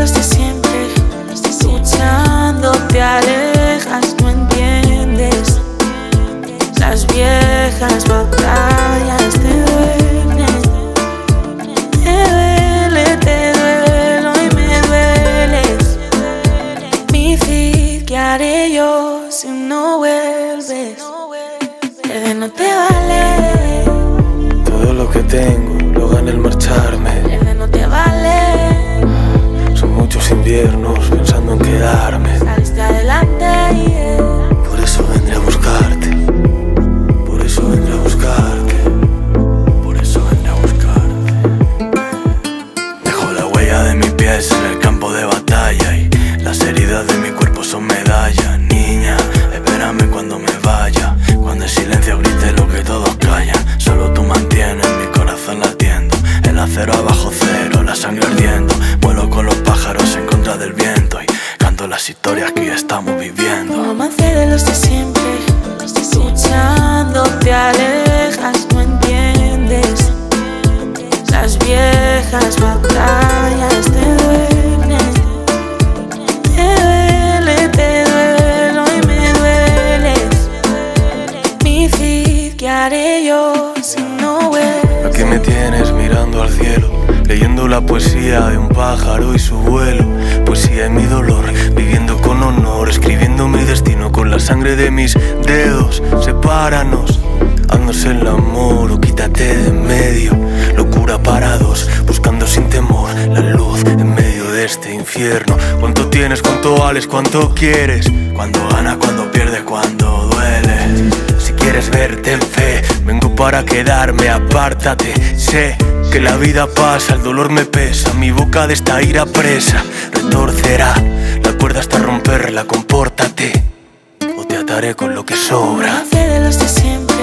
los de siempre, luchando te alejas, no entiendes. Las viejas batallas te duelen, te duele, te duelo y me dueles. Mi fin, ¿qué haré yo si no vuelves? Bebé, no te vale. Todo lo que tengo lo gané al marcharme pensando en quedarme. Del viento y canto las historias que estamos viviendo. Un romance de los de siempre. Luchando te alejas, no entiendes. Las viejas batallas la poesía de un pájaro y su vuelo. Poesía en mi dolor, viviendo con honor, escribiendo mi destino con la sangre de mis dedos. Sepáranos, haznos el amor o quítate de en medio. Locura parados, buscando sin temor la luz en medio de este infierno. ¿Cuánto tienes, cuánto vales, cuánto quieres? Cuando gana, cuando pierde, cuando duele. Si quieres verte en fe, vengo para quedarme, apártate. Sé que la vida pasa, el dolor me pesa, mi boca de esta ira presa retorcerá la cuerda hasta romperla, compórtate. O te ataré con lo que sobra. De los de siempre.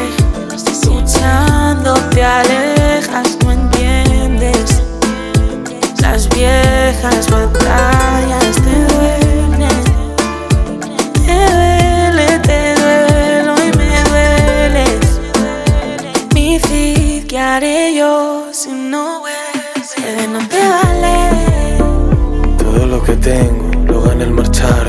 Te alejas, no. Haré yo si no te vale. Todo lo que tengo lo gané el marcharme.